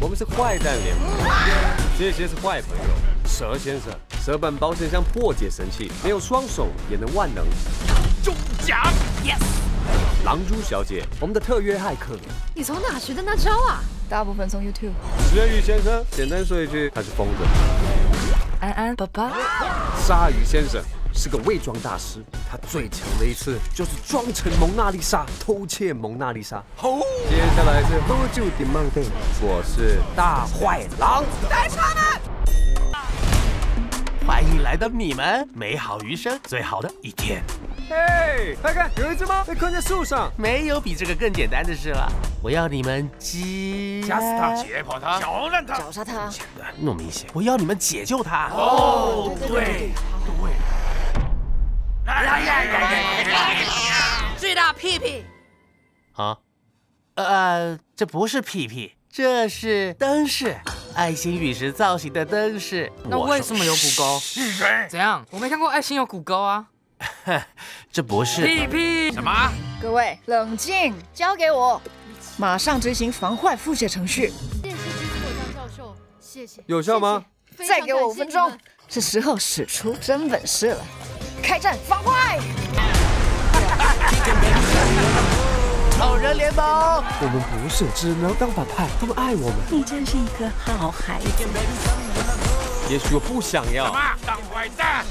我们是坏蛋联盟，这些是坏朋友。蛇先生，蛇本保险箱破解神器，没有双手也能万能。中奖，yes。狼蛛小姐，我们的特约骇客。你从哪学的那招啊？大部分从 YouTube。石宇先生，简单说一句，他是疯子。安安，爸爸。鲨鱼先生是个伪装大师，他最强的一次就是装成蒙娜丽莎偷窃蒙娜丽莎。好，接下来是喝酒的梦队，我是大坏狼。带他们！欢迎来到你们美好余生最好的一天。嘿，快看，有一只猫被困在树上。没有比这个更简单的事了。我要你们击，夹死他，解剖他，挑战他，绞杀他。简单，那么明显。我要你们解救他。哦，对对。来呀呀呀呀呀！最大屁屁。啊？呃，这不是屁屁，这是灯饰，爱心陨石造型的灯饰。那为什么有骨沟？是谁？怎样？我没看过爱心有骨沟啊。这不是屁屁。什么？各位冷静，交给我，马上执行防坏复写程序。谢谢支持我当教授，谢谢。有效吗？再给我五分钟，是时候使出真本事了。开战，防坏！超人联盟，我们不是，只能当反派，他们爱我们。你真是一个好孩子。也许我不想要。什么？当坏蛋？